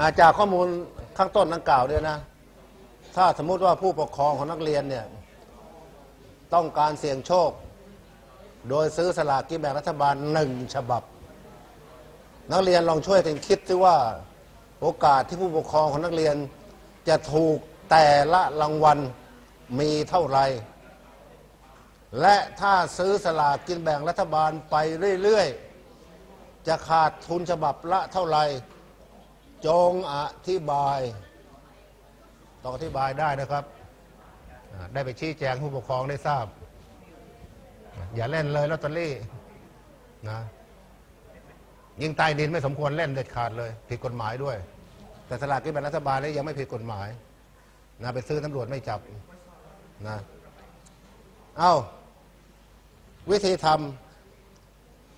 อาจากข้อมูลข้างต้นดังกล่าวเนี่ยนะ ถ้าสมมุติว่าผู้ปกครองของนักเรียนเนี่ยต้องการเสี่ยงโชค โดยซื้อสลากกินแบ่งรัฐบาลหนึ่งฉบับ นักเรียนลองช่วยกันคิดซิว่าโอกาสที่ผู้ปกครองของนักเรียน จะถูกแต่ละรางวัลมีเท่าไหร่และถ้าซื้อสลากกินแบ่งรัฐบาลไปเรื่อย ๆ จะขาดทุนฉบับละเท่าไหร่ จงอธิบายต้องอธิบายได้นะครับ ได้ไปชี้แจงผู้ปกครองได้ทราบ อย่าเล่นเลยลอตเตอรี่นะยิงใต้ดินไม่สมควรเล่นเด็ดขาดเลย ผิดกฎหมายด้วย แต่สลากกินแบ่งรัฐบาลนี่ยังไม่ผิดกฎหมายนะไปซื้อตำรวจไม่จับนะเอาวิธีท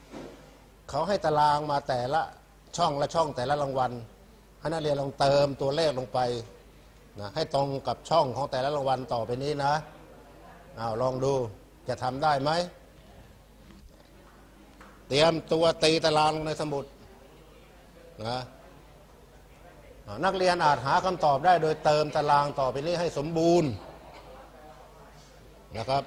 ำเขาให้ตารางมาแต่ละช่องละช่องแต่ละรางวัล ให้นักเรียนลองเติมตัวเลขลงไปนะให้ตรงกับช่องของแต่ละรางวัลต่อไปนี้นะอ้าวลองดูจะทำได้ไหม เตรียมตัวตีตารางลงในสมุดนะนักเรียนอาจหาคำตอบได้โดยเติมตารางต่อไปนี้ให้สมบูรณ์นะครับ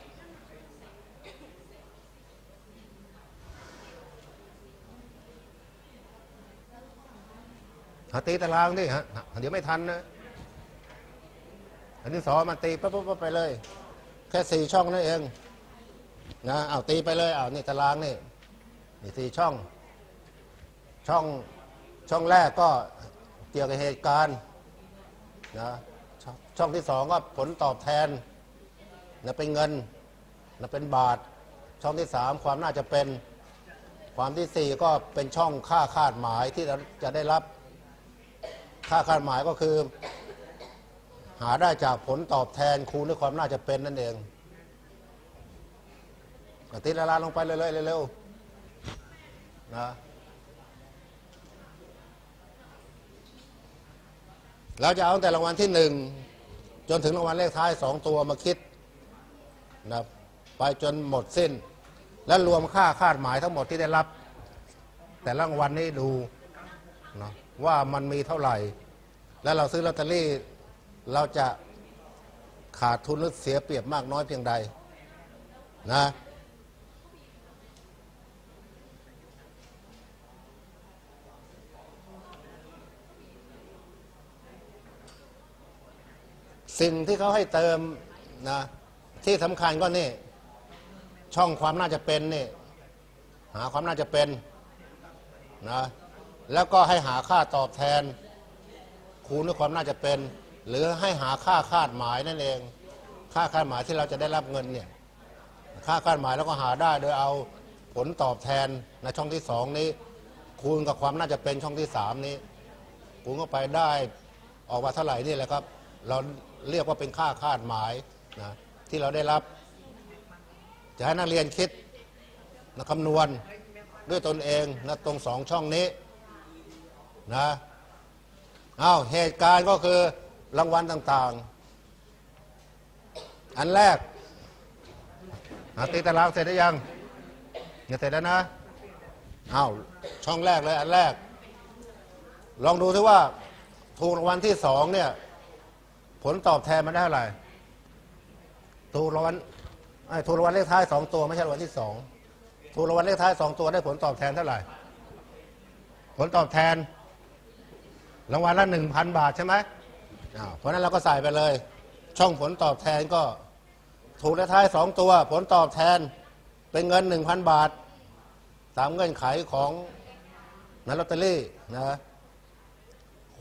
หาตีตารางดิฮะเดี๋ยวไม่ทันนะอันที่สองมันตีปั๊บปั๊บปั๊บไปเลย แค่สี่ช่องนั่นเองนะเอาตีไปเลยเอานี่ตารางนี่นี่สี่ช่อง ช่องช่องแรกก็เกี่ยวกับเหตุการณ์นะช่องช่องที่สองก็ผลตอบแทนนะเป็นเงินนะเป็นบาท ช่องที่สามความน่าจะเป็น ความที่สี่ก็เป็นช่องค่าคาดหมายที่จะได้รับ ค่าคาดหมายก็คือ หาได้จากผลตอบแทนคูณด้วยความน่าจะเป็นนั่นเองกติละลาลงไปเรื่อยๆเร็วๆนะเราจะเอาตั้งแต่รางวัลที่หนึ่งจนถึงรางวัลเลขท้ายสองตัวมาคิดนะไปจนหมดสิ้น และรวมค่าคาดหมายทั้งหมดที่ได้รับ แต่รางวัลนี้ดูนะว่ามันมีเท่าไหร่ แล้วเราซื้อลอตเตอรี่เราจะขาดทุนหรือเสียเปรียบมากน้อยเพียงใดนะสิ่งที่เขาให้เติมนะที่สำคัญก็นี่ ช่องความน่าจะเป็นนี่ หาความน่าจะเป็นนะแล้วก็ให้หาค่าตอบแทน คูณด้วยความน่าจะเป็น หรือให้หาค่าคาดหมายนั่นเอง ค่าคาดหมายที่เราจะได้รับเงินเนี่ยค่าคาดหมายแล้วก็หาได้โดยเอาผลตอบแทนในช่องที่สองนี้ คูณกับความน่าจะเป็นช่องที่สามนี้ คูณเข้าไปได้ออกมาเท่าไหร่นี่แหละครับ เราเรียกว่าเป็นค่าคาดหมายนะที่เราได้รับ จะให้นักเรียนคิดนะคำนวณด้วยตนเองนะตรงสองช่องนี้นะ อ้าวเหตุการณ์ก็คือรางวัลต่างๆ อันแรกหาตีตารางเสร็จได้ยังเนี่ยเสร็จแล้วนะอ้าวช่องแรกเลยอันแรก ลองดูซิว่าถูกรางวัลที่สองเนี่ย ผลตอบแทนมันได้เท่าไหร่ถูกรางวัลไอ้ถูกรางวัลเลขท้ายสองตัวไม่ใช่รางวัลที่สองถูกรางวัลเลขท้ายสองตัวได้ผลตอบแทนเท่าไหร่ ผลตอบแทน รางวัลละหนึ่งพันบาทใช่ไหมเพราะนั้นเราก็ใส่ไปเลย ช่องผลตอบแทนก็ ถูกเลขท้ายสองตัว ผลตอบแทนเป็นเงินหนึ่งพันบาทตามเงื่อนไขของนัลอตเตอรี่นะ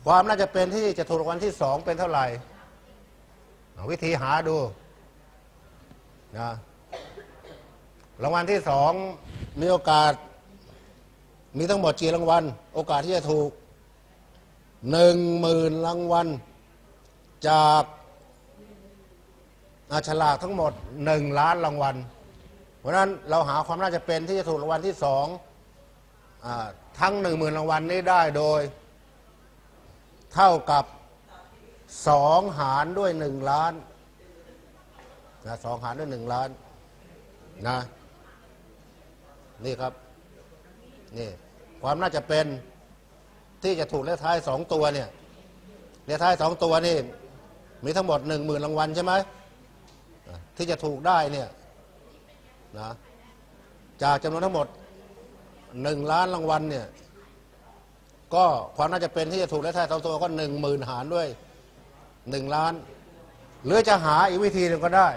ความน่าจะเป็นที่จะถูกรางวัลที่สองเป็นเท่าไหร่ วิธีหาดูนะรางวัลที่สองมีโอกาส มีทั้งหมดกี่รางวัล โอกาสที่จะถูก หนึ่งหมื่นรางวัลจากอาฉลากทั้งหมดหนึ่งล้านรางวัล เพราะนั้นเราหาความน่าจะเป็นที่จะถูกรางวัลที่สองอทั้งหนึ่งหมื่นรางวัลนี้ได้โดย เท่ากับสองหารด้วยหนึ่งล้านนะสองหารด้วยหนึ่งล้านนะนี่ครับนี่ความน่าจะเป็น ที่จะถูกเลขท้ายสองตัวเนี่ยเลขท้ายสองตัวนี่มีทั้งหมดหนึ่งหมื่นรางวัลใช่ไหมที่จะถูกได้เนี่ยนะจากจำนวนทั้งหมดหนึ่งล้านรางวัลเนี่ยก็ความน่าจะเป็นที่จะถูกเลขท้ายสองตัวก็หนึ่งหมื่นหารด้วยหนึ่งล้าน หรือจะหาอีกวิธีหนึ่งก็ได้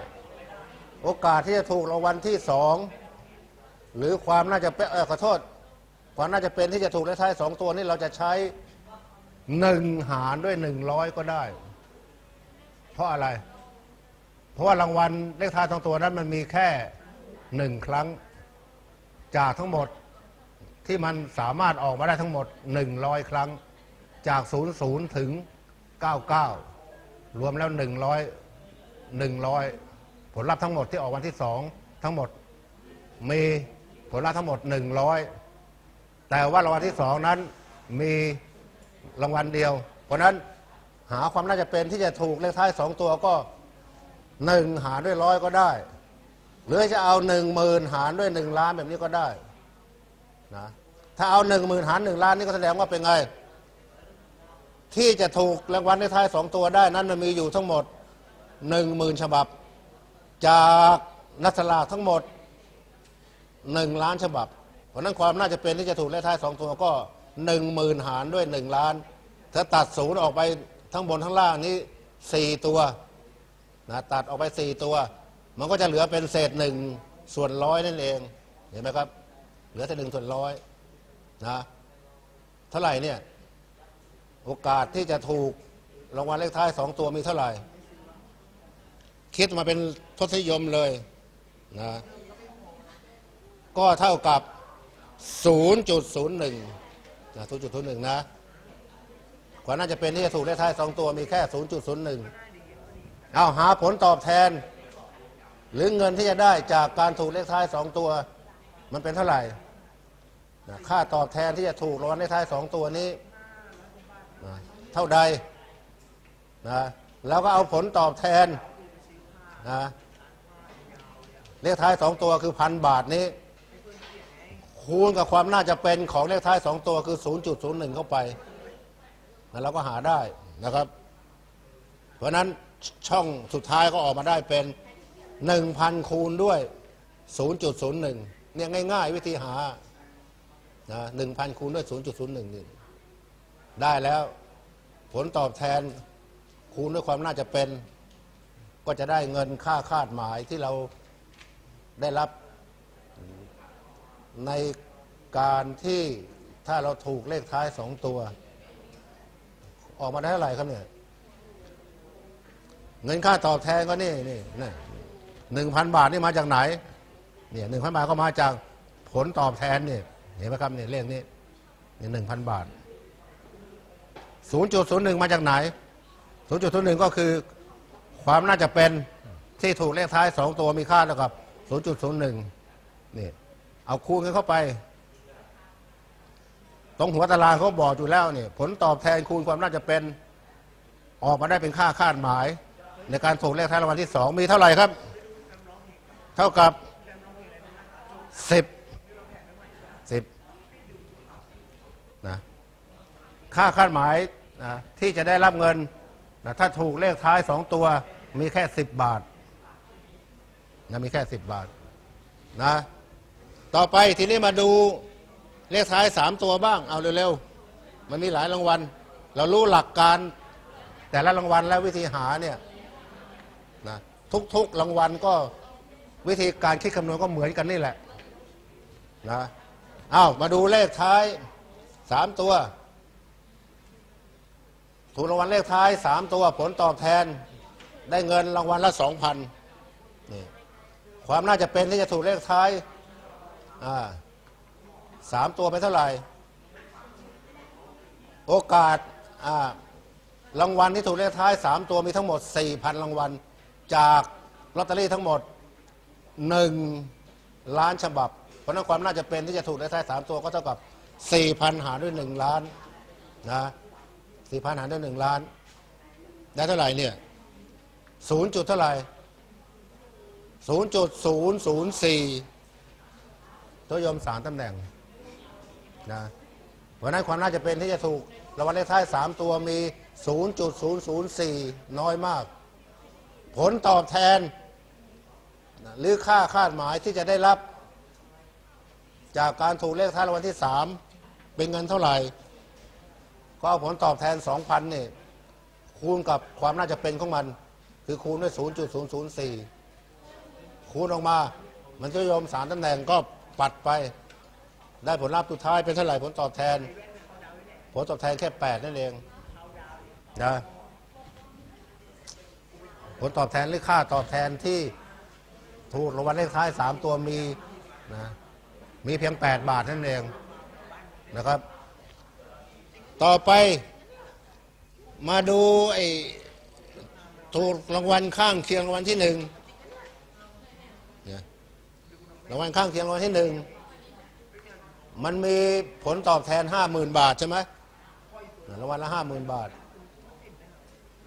โอกาสที่จะถูกรางวัลที่สองหรือความน่าจะเป็นเออขอโทษ ความน่าจะเป็นที่จะถูกเลขท้ายสองตัวนี้เราจะใช้หนึ่งหารด้วยหนึ่งร้อยก็ได้ เพราะอะไร เพราะว่ารางวัลเลขท้ายสองตัวนั้นมันมีแค่หนึ่งครั้ง จากทั้งหมดที่มันสามารถออกมาได้ทั้งหมดหนึ่งร้อยครั้ง จากศูนย์ศูนย์ถึงเก้าเก้ารวมแล้วหนึ่งร้อยหนึ่งร้อยผลลัพธ์ทั้งหมดที่ออกวันที่สองทั้งหมดมีผลลัพธ์ทั้งหมดหนึ่งร้อย แต่ว่ารางวัลที่สองนั้นมีรางวัลเดียว เพราะนั้นหาความน่าจะเป็นที่จะถูกเลขท้ายสองตัวก็หนึ่งหารด้วยร้อยก็ได้ หรือจะเอาหนึ่งหมื่นหารด้วยหนึ่งล้านแบบนี้ก็ได้นะถ้าเอาหนึ่งหมื่นหารหนึ่งล้านนี่ก็แสดงว่าเป็นไง ที่จะถูกรางวัลในท้ายสองตัวได้นั้นมันมีอยู่ทั้งหมดหนึ่งหมื่นฉบับ จากนักสลากทั้งหมดหนึ่งล้านฉบับ ราะนั้นความน่าจะเป็นที่จะถูกเลขท้ายสองตัวก็หนึ่งหมื่นหารด้วยหนึ่งล้าน ถ้าตัดศูนย์ออกไปทั้งบนทั้งล่างนี้สี่ตัวนะตัดออกไปสี่ตัว มันก็จะเหลือเป็นเศษหนึ่งส่วนร้อยนั่นเอง เห็นไหมครับ เหลือแต่หนึ่งส่วนร้อยนะเท่าไหร่เนี่ยโอกาสที่จะถูกรางวัลเลขท้ายสองตัวมีเท่าไหร่ คิดมาเป็นทศนิยมเลยนะก็เท่ากับ 0.01นะ0.01 นะควาน่าจะเป็นที่จะถูกเลขท้ายสองตัวมีแค่ 0.01 เอาหาผลตอบแทน หรือเงินที่จะได้จากการถูกเลขท้ายสองตัว มันเป็นเท่าไหร่นะค่าตอบแทนที่จะถูกรางวัลเลขท้ายสองตัวนี้นะเท่าใดนะแล้วก็เอาผลตอบแทนนะเลขท้ายสองตัวคือพันบาทนี้ คูณกับความน่าจะเป็นของเลขท้ายสองตัวคือ 0.01 เข้าไปนะเราก็หาได้นะครับ เพราะนั้นช่องสุดท้ายก็ออกมาได้เป็น 1,000 คูณด้วย 0.01 เนี่ยง่าย ๆ วิธีหานะ1,000 คูณด้วย 0.01นี่ได้แล้วผลตอบแทนคูณด้วยความน่าจะเป็น ก็จะได้เงินค่าคาดหมายที่เราได้รับ ในการที่ถ้าเราถูกเลขท้ายสองตัว ออกมาได้เท่าไหร่ครับเนี่ยเงินค่าตอบแทนก็นี่นี่นหนึ่งพันบาทนี่มาจากไหนเนี่ยหนึ่งพันบาทก็มาจากผลตอบแทนเนี่ยเห็นไหมครับเนี่ยเลขนี้นี่หนึ่งพันบาท0.01มาจากไหน0.01ก็คือความน่าจะเป็นที่ถูกเลขท้าย2ตัวมีค่าเท่ากับ0.01นี่ เอาคูณกันเข้าไป ตรงหัวตารางเขาบอกอยู่แล้วเนี่ยผลตอบแทนคูณความน่าจะเป็น ออกมาได้เป็นค่าคาดหมาย ในการถูกเลขท้ายรางวัลที่2มีเท่าไหร่ครับ เท่ากับ10 10นะค่าคาดหมายนะที่จะได้รับเงินนะถ้าถูกเลขท้ายสองตัว มีแค่สิบบาทนะมีแค่สิบบาทนะ ต่อไปทีนี้มาดูเลขท้ายสามตัวบ้าง เอาเร็วๆ มันมีหลายรางวัล เรารู้หลักการ แต่ละรางวัลและวิธีหาเนี่ยนะทุกๆรางวัลก็วิธีการคิดคำนวณก็เหมือนกันนี่แหละนะเอามาดูเลขท้ายสามตัว ถูกรางวัลเลขท้ายสามตัว ผลตอบแทน ได้เงินรางวัลละสองพันนี่ความน่าจะเป็นที่จะถูกเลขท้าย อ่าสามตัวไปเท่าไหร่ โอกาสอ่ารางวัลที่ถูกเลขท้ายสามตัวมีทั้งหมดสี่พันรางวัล จากลอตเตอรี่ทั้งหมดหนึ่งล้านฉบับ เพราะฉะนั้นความน่าจะเป็นที่จะถูกเลขท้ายสามตัวก็เท่ากับสี่พันหารด้วยหนึ่งล้านนะสี่พันหารด้วยหนึ่งล้าน ได้เท่าไหร่เนี่ยศูนย์จุดเท่าไหร่ศูนย์จุดศูนย์ศูนย์สี่ ตัวยมสามตำแหน่งนะเพราะนั้นความน่าจะเป็นที่จะถูกรางวัลเลขท้ายสามตัวมี 0.004 น้อยมาก ผลตอบแทน หรือค่าคาดหมายที่จะได้รับ จากการถูกเลขท้ายรางวัลที่สามเป็นเงินเท่าไหร่ ก็เอาผลตอบแทน 2,000เนี่ยคูณกับความน่าจะเป็นของมัน คือคูณด้วย 0.004 คูณออกมา มันจะโยมสารตำแหน่งก็ ปัดไป ได้ผลลัพธ์สุดท้ายเป็นเท่าไหร่ผลตอบแทน ผลตอบแทนแค่8นั่นเองนะผลตอบแทนหรือค่าตอบแทนที่ถูกรางวัลเลขท้าย3ตัวมีนะมีเพียง8บาทนั่นเองนะครับ ต่อไปมาดูไอ้ถูกรางวัลข้างเคียงรางวัลที่หนึ่ง รางวัลข้างเคียงรางวัลที่หนึ่งมันมีผลตอบแทนห้าหมื่นบาทใช่ไหมรางวัลละห้าหมื่นบาท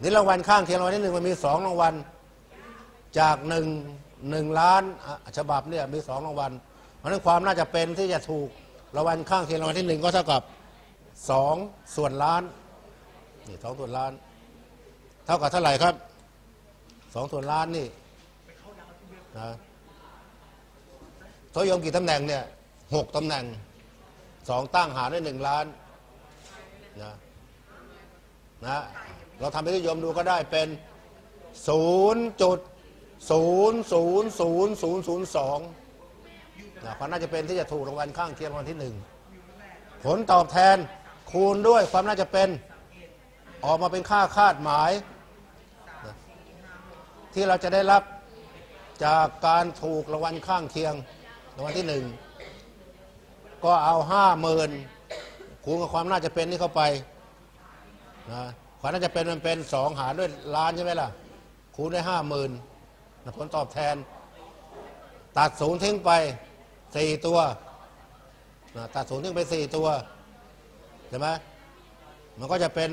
นี่รางวัลข้างเคียงรางวัลที่หนึ่งมันมีสองรางวัลจากหนึ่งหนึ่งล้านฉบับเนี่ยมีสองรางวัล เพราะฉะนั้นความน่าจะเป็นที่จะถูกรางวัลข้างเคียงรางวัลที่หนึ่งก็เท่ากับสองส่วนล้านนี่สองส่วนล้าน เท่ากับเท่าไหร่ครับสองส่วนล้านนี่นะ ทยมกี่ตำแหน่งเนี่ยหกตำแหน่งสองตั้งหารได้หนึ่งล้านนะนะเราทำให้ทศยมดูก็ได้เป็นศูนย์จุดศูนย์ศูนย์ศูนย์ศูนย์ศูนย์สองนะความน่าจะเป็นที่จะถูกรางวัลข้างเคียงรางวัลที่หนึ่งผลตอบแทนคูณด้วยความน่าจะเป็นออกมาเป็นค่าคาดหมายนะที่เราจะได้รับจากการถูกรางวัลข้างเคียง รางวัลที่หนึ่งก็เอาห้าหมื่นคูณกับความน่าจะเป็นนี่เข้าไปนะความน่าจะเป็นมันเป็นสองหารด้วยล้านใช่ไหมล่ะ คูณได้ห้าหมื่นผลตอบแทน ตัดศูนย์ทิ้งไปสี่ตัวนะตัดศูนย์ทิ้งไปสี่ตัวใช่ไหมมันก็จะเป็น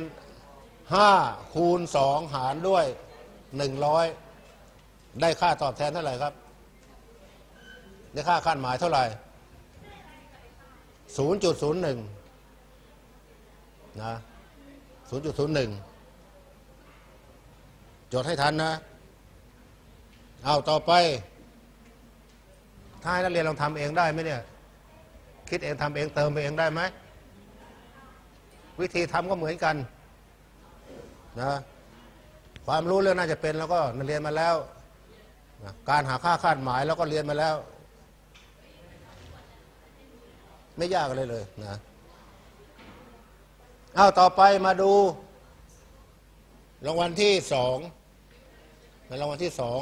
ห้าคูณสองหารด้วยหนึ่งร้อยได้ค่าตอบแทนเท่าไหร่ครับ ได้ค่าคาดหมายเท่าไหร่0.01นะ0.01จดให้ทันนะ เอาต่อไป ถ้าให้นักเรียนลองทำเองได้ไหมเนี่ย คิดเองทำเองเติมไปเองได้ไหม วิธีทำก็เหมือนกันนะความรู้เรื่องน่าจะเป็นแล้วก็เรียนมาแล้วนะการหาค่าคาดหมายแล้วก็เรียนมาแล้ว ไม่ยากเลยเลยนะเอาต่อไปมาดู รางวัลที่สองในรางวัลที่สอง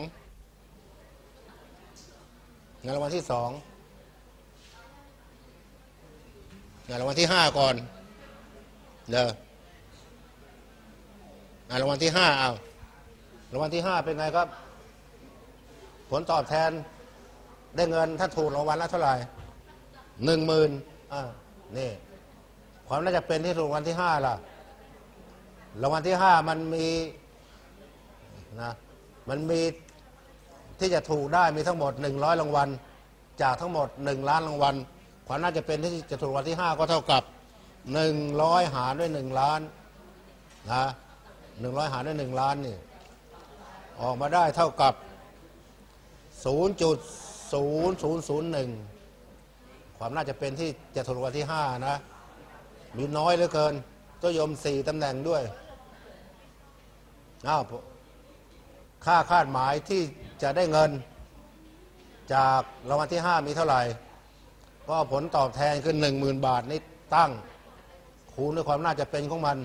ในรางวัลที่สองในรางวัลที่ห้าก่อนเด้ออะรางวัลที่ห้าเอารางวัลที่ห้าเป็นไงครับ ผลตอบแทนได้เงินถ้าถูกรางวัลละเท่าไหร่ หนึ่งหมื่นอ่านี่ความน่าจะเป็นที่ถูกวัลที่ห้าล่ะรางวัลที่ห้ามันมีนะมันมีที่จะถูกได้มีทั้งหมดหนึ่งร้อยรางวัล จากทั้งหมดหนึ่งล้านรางวัลความน่าจะเป็นที่จะถูกรางวัลที่ห้าก็เท่ากับหนึ่งร้อยหารด้วยหนึ่งล้านนะหนึ่งร้อยหารด้วยหนึ่งล้านนี่ออกมาได้เท่ากับศูนย์จุดศูนย์ศูนย์ศูนย์หนึ่ง ความน่าจะเป็นที่จะถูกรางวัลที่ห้านะ มีน้อยเหลือเกินตัวยมสี่ตำแหน่งด้วยอ้าวค่าคาดหมายที่จะได้เงิน จากรางวัลที่ห้ามีเท่าไหร่ ก็ผลตอบแทนคือหนึ่งหมื่นบาทนี่ตั้ง คูณด้วยความน่าจะเป็นของมัน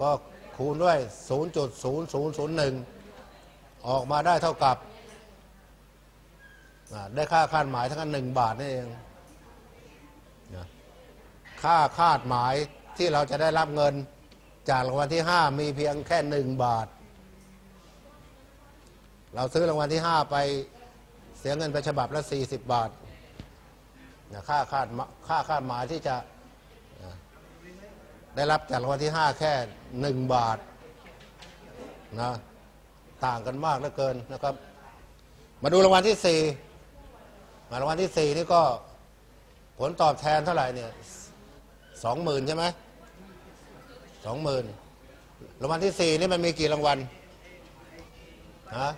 ก็คูณด้วย 0.0001 ออกมาได้เท่ากับ ได้ค่าคาดหมายทั้งกันหนึ่งบาทนี่เองนะค่าคาดหมายที่เราจะได้รับเงินจากรางวัลที่ห้ามีเพียงแค่หนึ่งบาท เราซื้อรางวัลที่ห้าไปเสียเงินไปฉบับละสี่สิบบาทนะค่าคาดค่าคาดหมายที่จะได้รับจากรางวัลที่ห้าแค่หนึ่งบาทนะต่างกันมากเหลือเกินนะครับ มาดูรางวัลที่สี่ มารางวัลที่สี่นี่ก็ผลตอบแทนเท่าไหร่เนี่ยสองหมื่นใช่ไหมสองหมื่นรางวัลที่สี่นี่มันมีกี่รางวัลฮะ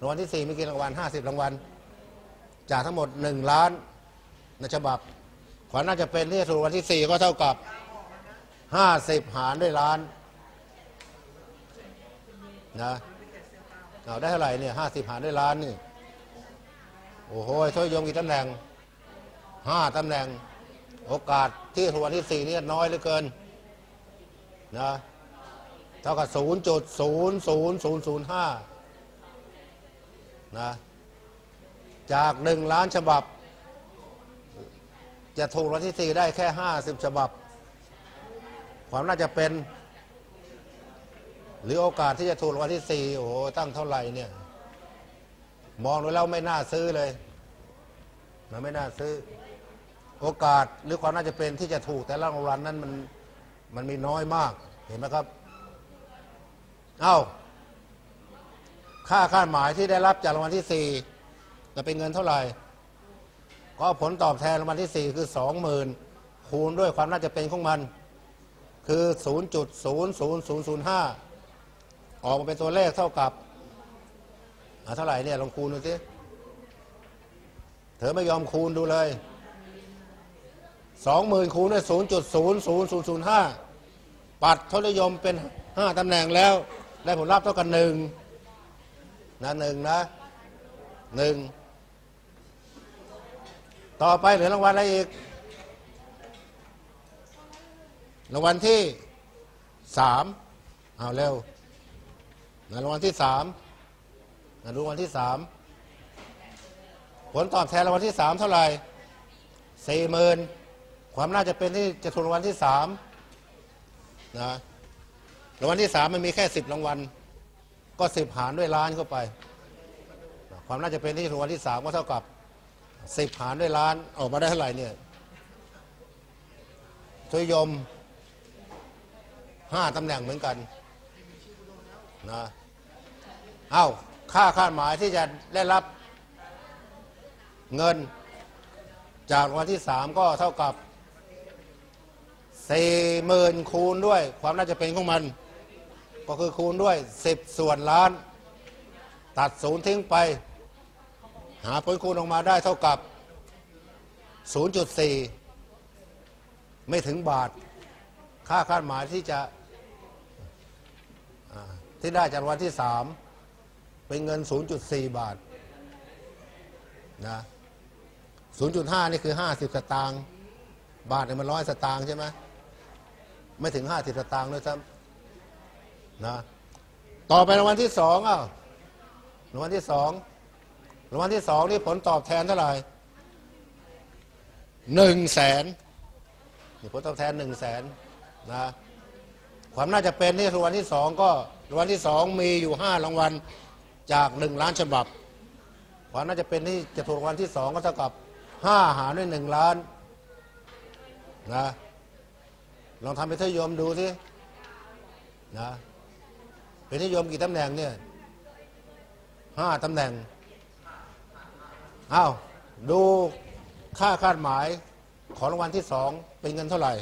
รางวัลที่สี่มีกี่รางวัลห้าสิบรางวัลจากทั้งหมดหนึ่งล้านในฉบับขวัญน่าจะเป็นที่ถูกรางวัลที่สี่ก็เท่ากับห้าสิบหารด้วยล้านนะเอาได้เท่าไหร่เนี่ยห้าสิบหารด้วยล้านนี่ โอ้โหช่วยโยงกี่ตำแหน่งห้าตำแหน่ง โอกาสที่ถูกรางวัลที่สี่นี่น้อยเหลือเกินนะเท่ากับศูนย์จุดศูนย์ศูนย์ศูนย์ศูนย์ห้านะจากหนึ่งล้านฉบับ จะถูกรางวัลที่สี่ได้แค่ห้าสิบฉบับ ความน่าจะเป็น หรือโอกาสที่จะถูกรางวัลที่สี่โอ้โหตั้งเท่าไหร่เนี่ย มองดูแล้วไม่น่าซื้อเลย มันไม่น่าซื้อ โอกาสหรือความน่าจะเป็นที่จะถูกแต่ละรางวัลนั้นมันมันมีน้อยมาก เห็นไหมครับ เอ้า ค่าคาดหมายที่ได้รับจากรางวัลที่สี่จะเป็นเงินเท่าไหร่ ก็ผลตอบแทนรางวัลที่สี่คือสองหมื่นคูณด้วยความน่าจะเป็นของมัน คือ 0.00005 ออกมาเป็นตัวเลขเท่ากับ อะเท่าไหร่เนี่ยลองคูณดูสิเธอไม่ยอมคูณดูเลยสองหมื่นคูณด้วยศูนย์จุดศูนย์ศูนย์ศูนย์ศูนย์ห้าปัดทศนิยมเป็นห้าตำแหน่งแล้วได้ผลลัพธ์เท่ากันหนึ่งนะหนึ่งนะหนึ่งต่อไปเหลือรางวัลอะไรอีก รางวัลที่สามเอาเร็วรางวัลที่สาม ดูวัลที่สามผลตอบแทนรางวัลที่สามเท่าไหร่สี่หมื่นความน่าจะเป็นที่จะถูกรางวัลที่สามนะรางวัลที่สามมันมีแค่สิบรางวัล ก็สิบหารด้วยล้านเข้าไป ความน่าจะเป็นที่ถูกรางวัลที่สามก็เท่ากับสิบหารด้วยล้านออกมาได้เท่าไหร่เนี่ยช่วยยมห้าตำแหน่งเหมือนกันนะ เอ้า ค่าคาดหมายที่จะได้รับเงิน จากวัลที่สามก็เท่ากับสี่หมื่นคูณด้วย ความน่าจะเป็นของมัน ก็คือคูณด้วยสิบส่วนล้าน ตัดศูนย์ทิ้งไป หาผลคูณออกมาได้เท่ากับ 0.4 ไม่ถึงบาท ค่าคาดหมายที่จะที่ได้จากวันที่สาม เป็นเงิน 0.4 บาทนะ0.5 นี่คือ 50 สตางค์บาทเนี่ยมันร้อยสตางค์ใช่ไหมไม่ถึง 50 สตางค์ด้วยซ้ำนะต่อไปรางวัลที่สองอะรางวัลที่สองรางวัลที่สองนี่ผลตอบแทนเท่าไหร่หนึ่งแสนนี่ผลตอบแทนหนึ่งแสนนะความน่าจะเป็นนี่รางวัลที่สองก็รางวัลที่สองมีอยู่ห้ารางวัล จากหนึ่งล้านฉบับความน่าจะเป็นที่จะถูกรางวัลที่สองก็เท่ากับห้าหารด้วยหนึ่งล้านนะลองทำเป็นทศนิยมดูสินะเป็นทยมกี่ตำแหน่งเนี่ยห้าตำแหน่งอ้าวดูค่าคาดหมายของรางวัลที่สองเป็นเงินเท่าไหร่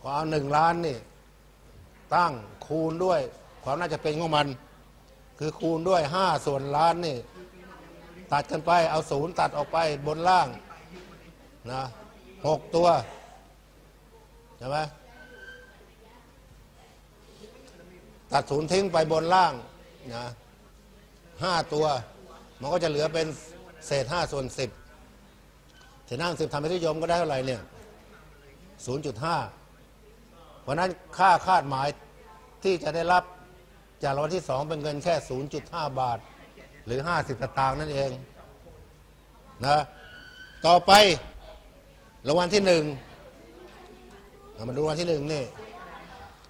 ก็เอาหนึ่งล้านนี่ ตั้งคูณด้วยความน่าจะเป็นของมัน คือคูณด้วยห้าส่วนล้านนี่ ตัดกันไปเอาศูนย์ตัดออกไปบนล่างนะหกตัวใช่ไหมตัดศูนย์ทิ้งไปบนล่างนะห้าตัว มันก็จะเหลือเป็นเศษห้าส่วนสิบเศษห้าส่วนสิบทำให้นิยมก็ได้เท่าไหร่เนี่ยศูนย์จุดห้าเพราะนั้นค่าคาดหมายที่จะได้รับ จากรางวัลที่สองเป็นเงินแค่ 0.5 บาท หรือ 50สตางค์นั่นเองนะต่อไปรางวัลที่หนึ่งมาดูรางวัลที่หนึ่งนี่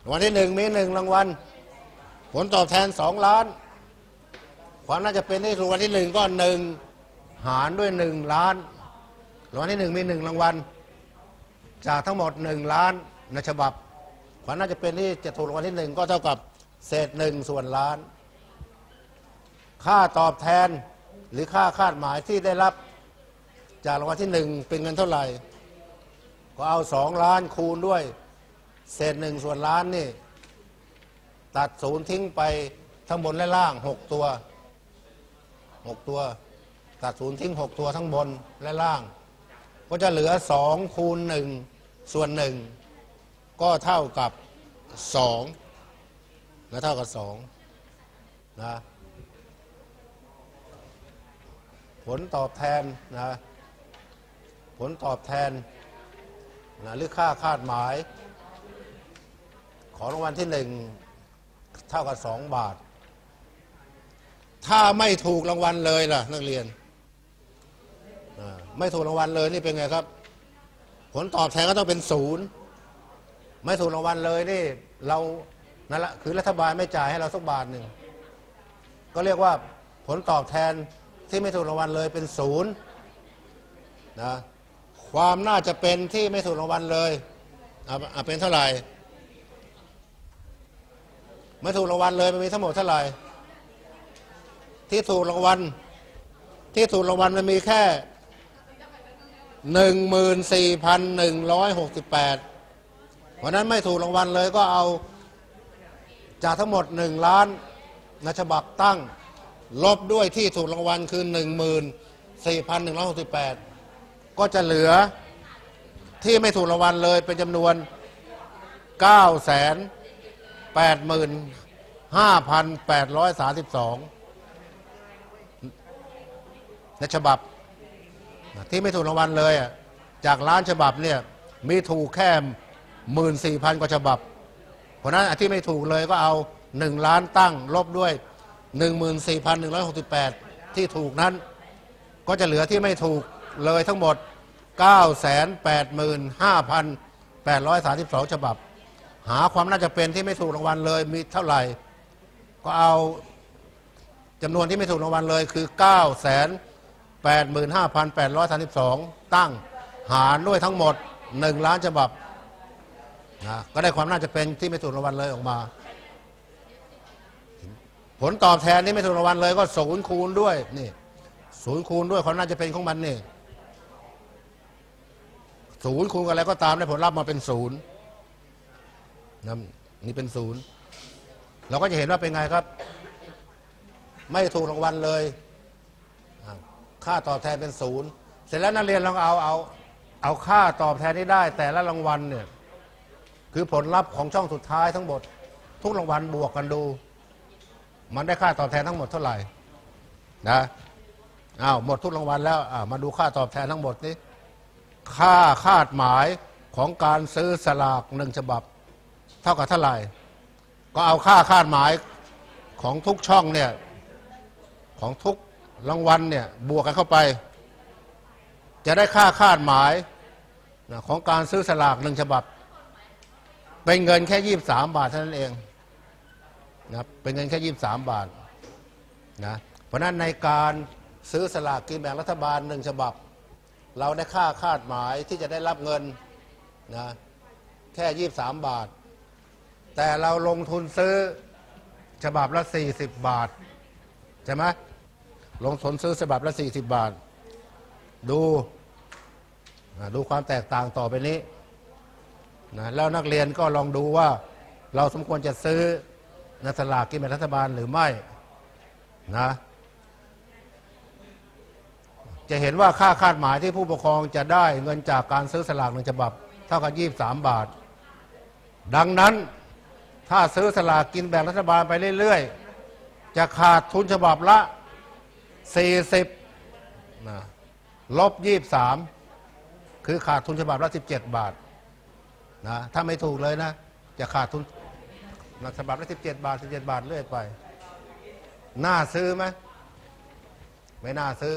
รางวัลที่หนึ่งมีหนึ่งรางวัลผลตอบแทนสองล้าน ความน่าจะเป็นที่รางวัลที่หนึ่งก็หนึ่งหารด้วยหนึ่งล้านรางวัลที่หนึ่งมีหนึ่งรางวัลจากทั้งหมดหนึ่งล้านในฉบับความน่าจะเป็นที่จะถูกรางวัลที่หนึ่งก็เท่ากับ เศษหนึ่งส่วนล้าน ค่าตอบแทนหรือค่าคาดหมายที่ได้รับ จากรางวัลที่หนึ่งเป็นเงินเท่าไหร่ ก็เอาสองล้านคูณด้วย เศษหนึ่งส่วนล้านนี่ ตัดศูนย์ทิ้งไปทั้งบนและล่างหกตัวหกตัว ตัดศูนย์ทิ้งหกตัวทั้งบนและล่าง ก็จะเหลือสองคูณหนึ่งส่วนหนึ่งก็เท่ากับสอง และเท่ากับสองนะผลตอบแทนนะผลตอบแทนนะหรือค่าคาดหมาย ของรางวัลที่หนึ่งเท่ากับสองบาท ถ้าไม่ถูกรางวัลเลยล่ะ นักเรียน ไม่ถูกรางวัลเลยนี่เป็นไงครับ ผลตอบแทนก็ต้องเป็นศูนย์ไม่ถูกรางวัลเลยนี่ เรา นั่นแหละคือรัฐบาลไม่จ่ายให้เราสักบาทหนึ่ง ก็เรียกว่าผลตอบแทนที่ไม่ถูกรางวัลเลยเป็นศูนย์นะความน่าจะเป็นที่ไม่ถูกรางวัลเลยอะอะเป็นเท่าไหร่ไม่ถูกรางวัลเลยมันมีทั้งหมดเท่าไหร่ที่ถูกรางวัลที่ถูกรางวัลมันมีแค่หนึ่งหมื่นสี่พันหนึ่งร้อยหกสิบแปดเพราะนั้นไม่ถูกรางวัลเลยก็เอา จากทั้งหมดหนึ่งล้านนฉบับตั้ง ลบด้วยที่ถูกรางวัลคือหนึ่งหมื่นสี่พันหนึ่งร้อยหกสิบแปดก็จะเหลือที่ไม่ถูกรางวัลเลยเป็นจำนวนเก้าแสนแปดหมื่นห้าพันแปดร้อยสาสิบสองในฉบับ ที่ไม่ถูกรางวัลเลยอะจากล้านฉบับเนี่ยมีถูกแค่หมื่นสี่พันกว่าฉบับ ราะนั้นที่ไม่ถูกเลยก็เอาหนึ่งล้านตั้งลบด้วย 14,168 ที่ถูกนั้น ก็จะเหลือที่ไม่ถูกเลยทั้งหมด 985,832 ฉบับ หาความน่าจะเป็นที่ไม่ถูกรางวัลเลยมีเท่าไหร่ ก็เอาจำนวนที่ไม่ถูกรางวัลเลยคือ 985,832 ตั้งหารด้วยทั้งหมด 1 ล้านฉบับ นะก็ได้ความน่าจะเป็นที่ไม่ถูกรางวัลเลยออกมา ผลตอบแทนที่ไม่ถูกรางวัลเลยก็ศูนย์คูณด้วยนี่ศูนย์คูณด้วยความน่าจะเป็นของมันนี่ศูนย์คูณกับอะไรก็ตามได้ผลลัพธ์มาเป็นศูนย์นะนี่เป็นศูนย์เราก็จะเห็นว่าเป็นไงครับ ไม่ถูกรางวัลเลย ค่าตอบแทนเป็นศูนย์เสร็จแล้วนักเรียนลองเอาเอาเอาค่าตอบแทนที่ได้ แต่ละรางวัลเนี่ย คือผลลัพธ์ของช่องสุดท้ายทั้งหมด ทุกรางวัลบวกกันดู มันได้ค่าตอบแทนทั้งหมดเท่าไหร่นะอ้าวหมดทุกรางวัลแล้วมาดูค่าตอบแทนทั้งหมดนี้ค่าคาดหมายของการซื้อสลากหนึ่งฉบับ เท่ากับเท่าไหร่ ก็เอาค่าคาดหมายของทุกช่องเนี่ยของทุกรางวัลเนี่ยบวกกันเข้าไป จะได้ค่าคาดหมายของการซื้อสลากหนึ่งฉบับ เป็นเงินแค่ยี่บสามบาทเท่านั้นเองนะครับเป็นเงินแค่ยี่บสามบาทนะเพราะนั้นในการซื้อสลากกินแบ่งรัฐบาลหนึ่งฉบับ เราได้ค่าคาดหมายที่จะได้รับเงินนะแค่ยี่บสามบาท แต่เราลงทุนซื้อฉบับละสี่สิบบาทใช่ไหมลงทุนซื้อฉบับละสี่สิบบาท ดูดูความแตกต่างต่อไปนี้ นะแล้วนักเรียนก็ลองดูว่าเราสมควรจะซื้อนสลากกินแบ่งรัฐบาลหรือไม่นะจะเห็นว่าค่าคาดหมายที่ผู้ปกครองจะได้เงินจากการซื้อสลากหนึ่งฉบับ เท่ากับยี่สามบาท ดังนั้นถ้าซื้อสลากกินแบ่งรัฐบาลไปเรื่อยๆ จะขาดทุนฉบับละ 40นะลบ 23 คือขาดทุนฉบับละ 17 บาท นะถ้าไม่ถูกเลยนะ จะขาดทุนหลักฉบับละสิบเจ็ดบาทสิบเจ็ดบาทเรื่อยไป น่าซื้อไหมไม่น่าซื้อ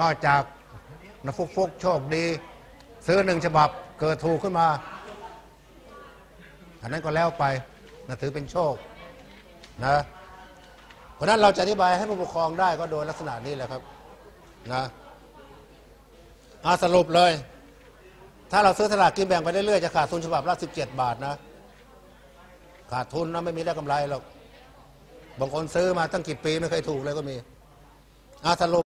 นอกจากนฟุกฟุกโชคดี ซื้อหนึ่งฉบับเกิดถูกขึ้นมาอันนั้นก็แล้วไปนะถือเป็นโชคนะเพราะฉะนั้นเราจะอธิบายให้ผู้ปกครองได้ก็โดยลักษณะนี้แหละครับนะอาสรุปเลย ถ้าเราซื้อสลากกินแบ่งไปเรื่อยๆจะขาดทุนฉบับละ17บาทนะ ขาดทุนนะไม่มีได้กำไรหรอกบางคนซื้อมาตั้งกี่ปีไม่เคยถูกเลยก็มีอาสรุป